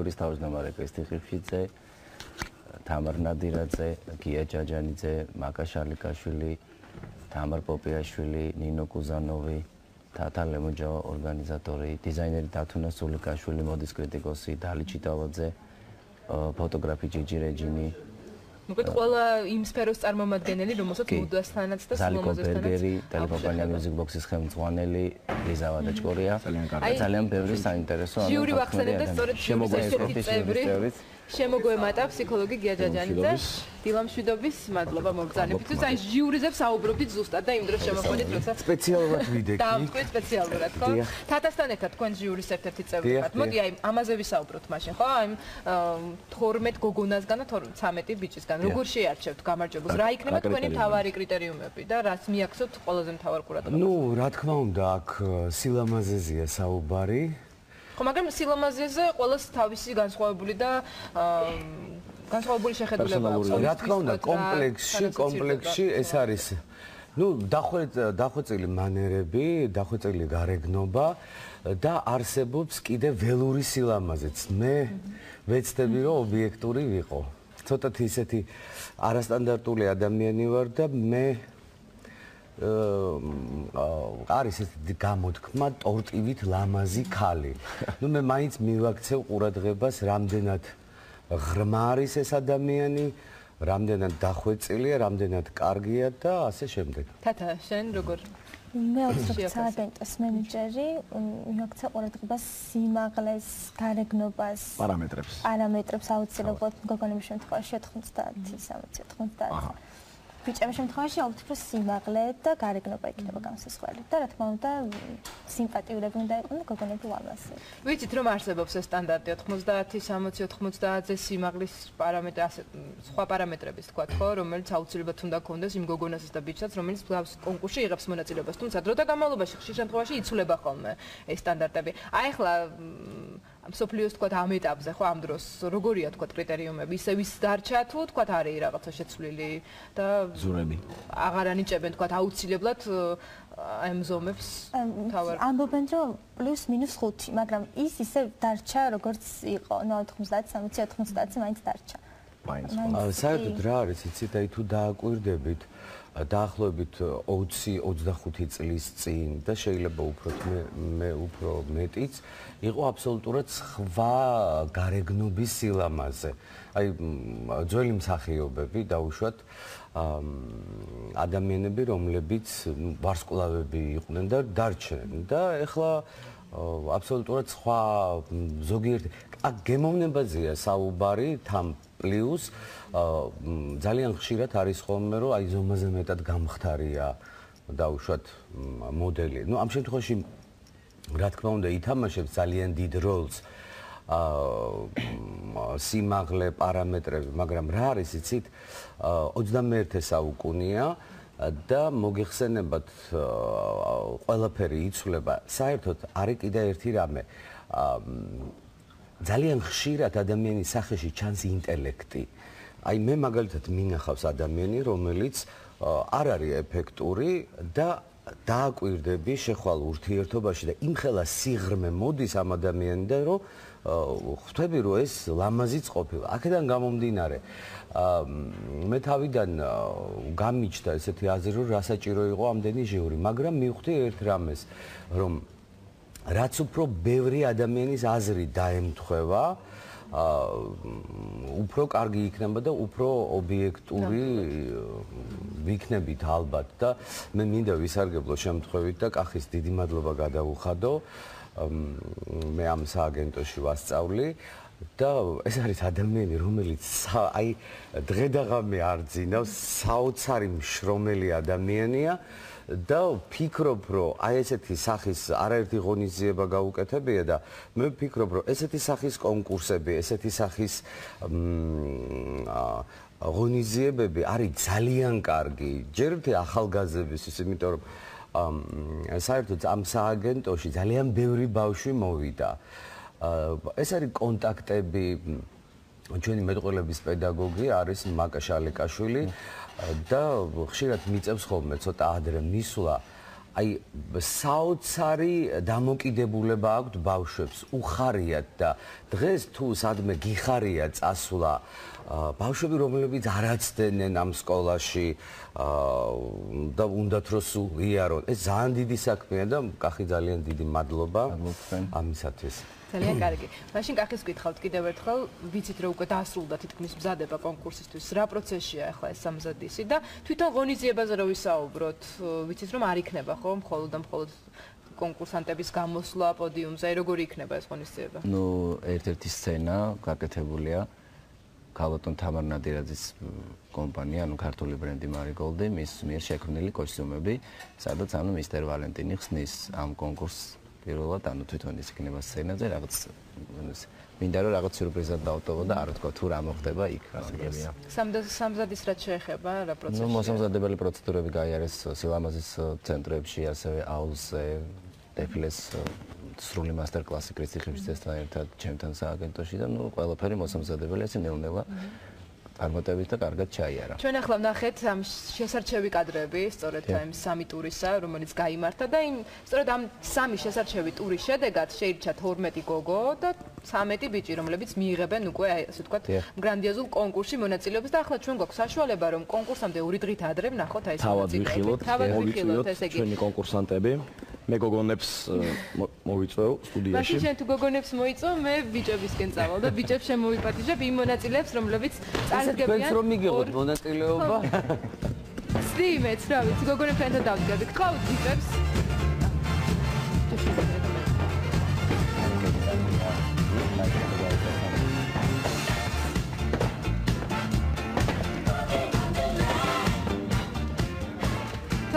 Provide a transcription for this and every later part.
ორის თავმჯდომარე კრისტი ხიფშიძე, თამარ ნადირაძე, გია ჯაჯანიძე, მაკა შალიკაშვილი, თამარ პოპიაშვილი, ნინო კუზანოვი, თათა ლემოჯავა ორგანიზატორი, დიზაინერი დათუნა სულიკაშვილი, მოდის კრიტიკოსი დალი ჩიტალაძე, ფოტოგრაფი ჯიჯი რეჯინი, მოგეთ ყველა იმ სფეროს წარმომადგენელი, რომელსაც მუდასთანაც და სულომაზესთანაც ტელეკომპანია Music Box-ის ხელმძღვანელი ლიზა ვადაჭკორია. ძალიან ბევრი საინტერესო ანუ ჟიური ვახსენებ და სწორედ შემოგვეცეთ წევრი. შემოგვემატა ფსიქოლოგი გია ჯაჯანიძე. დილამშვიდობის მადლობა მოგზაურობისთვის. აი ჟიურიზებს აუბრობდით ზუსტად და იმ დროს შემოხვედით როცა სპეციალურად ვიდექი. და თქვენ სპეციალურად ხო? თათასთან ერთად თქვენ ჟიურის ერთ-ერთი წევრი ხართ. მოდი აი ამაზე ვისაუბროთ მაშინ ხო? აი 12 გოგონასგან და 13 ბიჭისგან. როგორ შეარჩევთ გამარჯვებას? რა იქნება თქვენი თავარი კრიტერიუმები და რაც მიაქცევთ ყველაზე მთავარ ყურადღებას? ნუ რა თქმა უნდა აქ სილამაზეზია საუბარი. ხო, მაგრამ სილამაზეზე ყოველს თავისი განსხვავებული და განსხვავებული შეხედულება აქვს. რა თქმა უნდა, კომპლექსში, კომპლექსში ეს არის ну დახვეწ დახვეწილი მანერები, დახვეწილი გარეგნობა და არსებობს კიდე ველური სილამაზეც. მე ვეცდები რომ ობიექტური ვიყო. ცოტათ ისეთი არასტანდარტული ადამიანი ვარ და მე არის ეს გამოთქმა ტორტივით ლამაზი ქალი. ну მე მაინც მივაქცევ ყურადღებას რამდენად ღრმა არის ეს ადამიანი, რამდენად დახვეწილია, რამდენად კარგია და ასე შემდეგ. თათა, შენ როგორ? მე ოქცენტის მენეჯერი, მივაქცე ყურადღებას სიმაღლეს, გარეგნობას, პარამეტრებს. პარამეტრებს აუცილებლად გოგონების შემთხვევაში 90, 60, 90. აჰა. ბიჭების შემთხვევაში აუცილებლად სიმაღლე და გარეგნობა იქნება განსასხველი და რა თქმა უნდა სიმპათიურები უნდა იყოს გოგონები ლამაზი. ვიცით რომ არსებობს ეს სტანდარტი 90, 60, 90-ზე სიმაღლის პარამეტრი ასე სხვა პარამეტრების თქვა ხო რომელიც აუცილებლად უნდა კონდეს იმ გოგონასაც და ბიჭსაც რომელიც ფლავს კონკურსში იღებს მონაწილეობას თუმცა დროთა განმავლობაში ხშირ შემთხვევაში იცვლება ხოლმე ეს სტანდარტები. აი ახლა ამ სოფლიოს თქვა ამ ეტაპზე ხო ამ დროს როგორია თქვა კრიტერიუმები? ისე ვის დარჩა თუ თქვა არის რაღაცა შეცვლილი და ზურები. აღარ ანიჭებენ თქვა აუცილებლად ამ ზომებს თავარ ამბობენ რომ პლუს მინუს 5 მაგრამ ის ისე დარჩა როგორც იყო 90 60 90 მაინც დარჩა. მაინც საერთოდ რა არის იცით აი თუ დააკვირდებით დაახლოებით 20-25 წლის წინ და შეიძლება უფრო მე მე უფრო მეტიც იყო აბსოლუტურად სხვა გარეგნობის სილამაზე. აი ძველი მსახიობები დაუშვათ ადამიანები, რომლებიც ვარსკვლავები იყვნენ და დარჩნენ და ეხლა აბსოლუტურად სხვა ზოგიერთი აქ გემოვნებაზეა საუბარი თან პლუს ძალიან ხშირად არის ხოლმე რომ აი ზომაზე მეტად გამختარია დაუშვათ მოდელი. ნუ ამ შემთხვევაში რა თქმა უნდა ითამაშებს ძალიან დიდ როლს აა სიმაღლე პარამეტრები, მაგრამ რა არის იცით 21 საუკუნეა და მოგეხსენებათ ყველაფერი იცვლება. საერთოდ არის კიდე ერთი რამე. ძალიან ხშირად ადამიანის სახეში ჩანს ინტელექტი. აი მე მაგალითად მინახავს ადამიანი, რომელიც არ არის ეფექტური და დააკვირდები შეხვალ ურთიერთობაში და იმხელა სიღრმე მოდის ამ ადამიანიდან, რომ ხვდები რომ ეს ლამაზიც ყოფილა. აქედან გამომდინარე, მე თავიდან გამიჩნდა ესეთი აზრი, რომ რასაჭირო იყო ამდენი ჟიური, მაგრამ მივხვდი ერთ რამეს, რომ რაც უფრო ბევრი ადამიანის აზრი დაემთხვევა, აა უფრო კარგი იქნება და უფრო ობიექტური ვიქნებით ალბათ. და მე მინდა ვისარგებლო შემთხვევით და კახის დიდი მადლობა გადაუხადო. მე ამ სააგენტოში ვასწავლი და ეს არის ადამიანი რომელიც აი დღე და ღამე არ ძინავს საოცარი მშრომელი ადამიანია და ვფიქრობ, რომ აი ესეთი სახის არაერთი ღონისძიება გაუკეთებია და მე ვფიქრობ, რომ ესეთი სახის კონკურსები, ესეთი სახის ღონისძიებები არის ძალიან კარგი. ჯერ ერთი ახალგაზრდების, იმიტომ რომ საერთოდ ამ სააგენტოში ძალიან ბევრი ბავშვი მოვიდა. ეს არის კონტაქტები ჩვენი მეტყველების პედაგოგი არის მაკა შალეკაშვილი. და ხშირად მიწევს ხოლმე ცოტა ადრე მისვლა. აი საოცარი დამოკიდებულება აქვს ბავშვებს, უხარიათ და დღეს თუ სადმე გიხარია წასვლა ბავშვები რომლებიც არ აცდენენ ამ სკოლაში და უნდათ რომ სულ ვიარონ ეს ძალიან დიდი საქმეა და კახი ძალიან დიდი მადლობა ამისათვის ძალიან კარგი. მაშინ კახის გითხავთ კიდევ ერთხელ, ვიცით რომ უკვე დაასრულდა თითქმის მზადება კონკურსისთვის. რა პროცესია ახლა ეს სამზადისი და თვითონ ღონისძიებაზე რო ვისაუბროთ, ვიცით რომ არ იქნება ხო, მხოლოდ და მხოლოდ კონკურსანტების გამოსვლა პოდიუმზე, როგორი იქნება ეს ღონისძიება? ნუ ერთ-ერთი სცენა გაკეთებულია. კალოტონ თამარ ნადირაძის კომპანია, ანუ ქართული ბრენდი მარიგოლდი, მის მიერ შექმნილი კოსტიუმები, სადაც ანუ მისტერ ვალენტინი ხსნის ამ კონკურსს პირველად, ანუ თვითონ ის იქნება სცენაზე, რაღაც მინდა რომ რაღაც სიურპრიზად დავტოვო და არ ვთქვა თუ რა მოხდება იქ, რაღაცებია. სამზადის რაც შეეხება რა პროცესი? ნუ მოსამზადებელი პროცედურები გაიარეს სილამაზის ცენტრებში, ასევე აულზე, დეფილეს სრული მასტერ-კლასი კრისტიხებშიცესთან ერთად ჩემთან სააგენტოში და ნუ ყველაფერი მოსამზადებელი ეს ნელ-ნელა წარმოტებით და კარგად ჩაიარა. ჩვენ ახლა ვნახეთ ამ შესარჩევი კადრები, სწორედ ამ სამი ტურისა, რომელიც გამართა და იმ სწორედ ამ სამი შესარჩევი ტურის შედეგად შეირჩა 12 გოგო და 13 ბიჭი, რომლებიც მიიღებენ უკვე ასე ვთქვათ, გრანდიოზულ კონკურსში მონაწილეობას და ახლა ჩვენ გვაქვს საშუალება რომ კონკურსამდე ორი დღით ადრე ვნახოთ აი ეს მონაწილეები. თავად ვიხილოთ, ესე იგი ჩვენი კონკურსანტები. მე გოგონებს მოვიწვევ სტუდიაში. მაშინ შენ თუ გოგონებს მოიწვევ, მე ბიჭებისკენ წავალ და ბიჭებს შემოვიპატიჟებ იმ მონაწილეებს, რომლებიც წარგებიან. თქვენს რომ მიგებოთ მონაწილეობა? სტიმეც, რა ვიცი, გოგონებთან ერთად დავდგები. გთხოვთ ბიჭებს.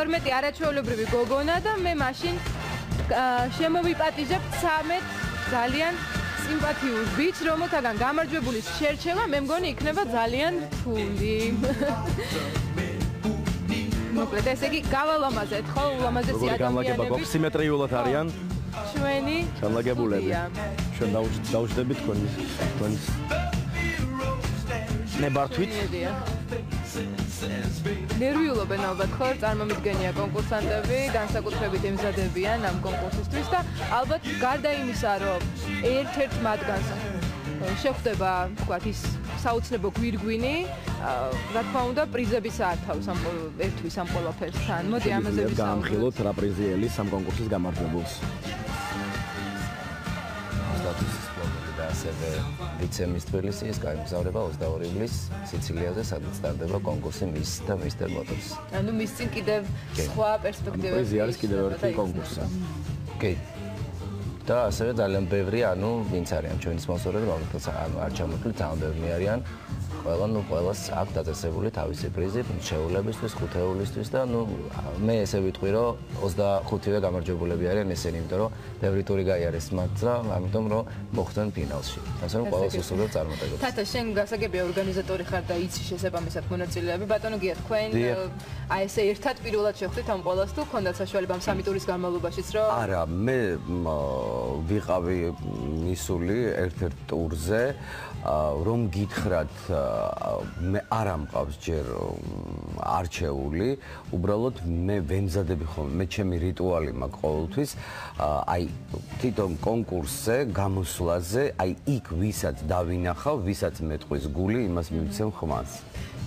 თორმეტი არაჩვეულებრივი გოგონა და მე მაშინ შემოვიპატიჟებ 13 ძალიან სიმპათიურ ბიჭს, რომელთაგან გამარჯვებული შერჩევა მე მგონი იქნება ძალიან რთული. მოკლედ ესე იგი გავალამაზეთ ხო ულამაზესი ადამიანები. როგორ სიმეტრიულად არიან? ჩვენი განლაგებულები. ჩვენ დაუჯდებით თქვენ თქვენ ნებართვით. ნერვიულობენ ალბათ ხო? წარმომიდგენია კონკურსანტები განსაკუთრებით ემზადებიან ამ კონკურსისთვის და ალბათ გარდა იმისა რომ ერთ-ერთ მათგანს შეხვდება თქვათ ის საუცნობო გვირგვინი რა თქმა უნდა პრიზების ართავს ამ ერთვის ამ ყველაფერსთან მოდი ამაზე ვისაუბროთ გამხილოთ რა პრიზიელი სამ კონკურსის გამარჯვებულს ასევე ვიცემის თბილისის გამგზავრება 22 ივლისს სიცილიაზე, სადაც სტარდება კონკურსი მის და მისტერ მოტორს. ანუ მის წინ კიდევ სხვა პერსპექტივები. ეს არის კიდევ ერთი კონკურსი. კი. და ასევე ძალიან ბევრი, ანუ ვინც არიან ჩვენი სპონსორები, რომელთაც არ ჩამოთვლით, ძალიან ბევრი არიან. ყველა ნუ ყველას აქვს დაწესებული თავისი პრიზი შეულებისთვის, ხუთეულისთვის და ნუ მე ესე ვიტყვი რომ 25-ვე გამარჯვებულები არიან ესენი, იმიტომ რომ ბევრი ტური გაიარეს მათ და ამიტომ რომ მოხვდნენ ფინალში. ასე რომ ყველას უსურვებ წარმატებებს. თათა შენ გასაგებია ორგანიზატორი ხარ და იცი შესაბამისად მონაწილეები. ბატონო გია თქვენ აი ესე ერთად პირველად შეხვდით ამ ყველას თუ ქონდათ საშუალება ამ სამი ტურის განმავლობაშიც რომ არა, მე ვიყავი მისული ერთ-ერთ ტურზე რომ გითხრათ მე არ ამყავს ჯერ არჩეული, უბრალოდ მე ვემზადები ხოლმე, მე ჩემი რიტუალი მაქვს ყოველთვის, აი თვითონ კონკურსზე, გამოსვლაზე, აი იქ ვისაც დავინახავ, ვისაც მეტყვის გული, იმას მივიცემ ხმას.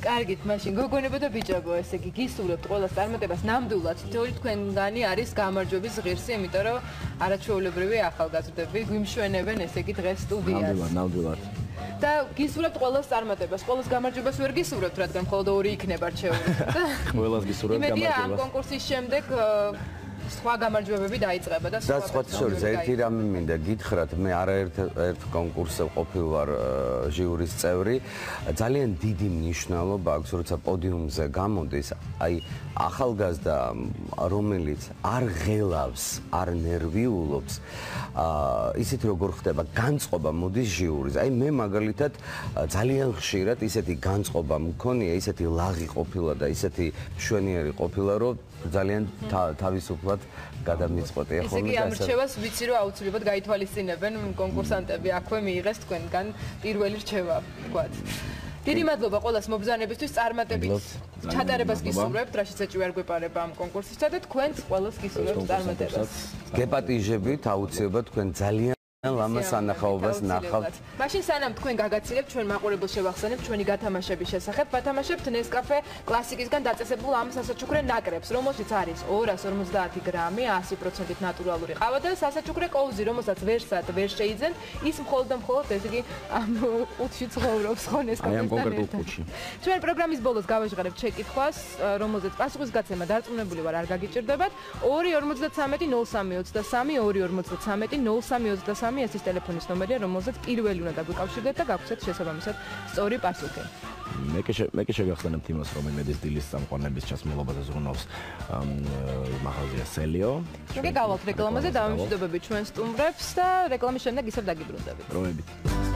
კარგით, მაშინ გოგონებო და ბიჭებო, ესე იგი გისურვებთ ყველა წარმატებას ნამდვილად. თითოეული თქვენგანი არის გამარჯვების ღირსი, იმიტომ რომ არაჩვეულებრივი ახალგაზრდები გვიმშვენებენ, ესე იგი დღეს სტუდიაში. ნამდვილად, ნამდვილად. და გისურვებთ ყოველს წარმატებას. ყოველს გამარჯვებას ვერ გისურვებთ, რადგან მხოლოდ ორი იქნება რჩეული. ყოველს გისურვებთ გამარჯვებას. იმედია ამ კონკურსის შემდეგ სხვა გამარჯვებები დაიწყება და სხვა სხვა შორის ერთი რამე მინდა გითხრათ მე არაერთ ერთ კონკურსზე ყოფილ ვარ ჟიურის წევრი. ძალიან დიდი მნიშვნელობა აქვს როცა პოდიუმზე გამოდის აი ახალგაზრდა რომელიც არ ღელავს არ ნერვიულობს ისეთ როგორ ხდება განწყობა მოდის ჟიურის. აი მე მაგალითად ძალიან ხშირად ისეთი განწყობა მქონია ისეთი ლაღი ყოფილა და ისეთი მშვენიერი ყოფილა რომ ძალიან თავისუფლად გადამიწყვეტია ხოლმე ესე იგი ამრჩევას ვიცი რომ აუცილებლად გაითვალისწინებენ კონკურსანტები. აქვე მიიღეს თქვენგან პირველი რჩევა თქვათ დიდი მადლობა ყველას მობზანებისთვის. წარმატებით ჩატარებას გისურვებთ რაშიც ეჭვი არ გვეპარება ამ კონკურსისა და თქვენც ყველას გისურვებთ. წარმატებას. გეპატიჟებით აუცილებლად თქვენ ძალიან ლამას ანახაობას ნახავთ. მაშინ სანამ თქვენ გაგაცილებთ ჩვენ მაყურებელს შევახსენებთ ჩვენი გათამაშების შესახებ, ვათამაშებთ Nescafe კლასიკისგან დაწესებულ ამ სასაჩუქრე ნაკრებს, რომელშიც არის 250 გრამი 100%-ით ნატურალური ყავა და სასაჩუქრე კოუზი, რომელსაც ვერსად ვერ შეიძენ, ის მხოლოდ და მხოლოდ ესე იგი ამ ყუთში ცხოვრობს ხო Nescafe-თან. აი ამ კონკრეტულ ყუთში. ჩვენ პროგრამის ბოლოს გავაჟღერებთ შეკითხვას, რომელზეც პასუხისგაცემა დარწმუნებული ვარ არ გაგიჭirdებათ. 253 0323 253 0323 3 ეს ის ტელეფონის ნომერია, რომელზეც პირველი უნდა დაგვიკავშირდეთ და გაგვცეთ შესაბამისად სწორი პასუხი. მე კი მე კი შეგახსენებთ იმას, რომ იმედის დილის სამყაროების ჩასმულობაზე ზრუნავს მაღაზია სელიო. მე გავალთ რეკლამაზე და ამშვიდობები ჩვენ სტუმრებს და რეკლამის შემდეგ ისევ დაგიბრუნდებით. რომებით.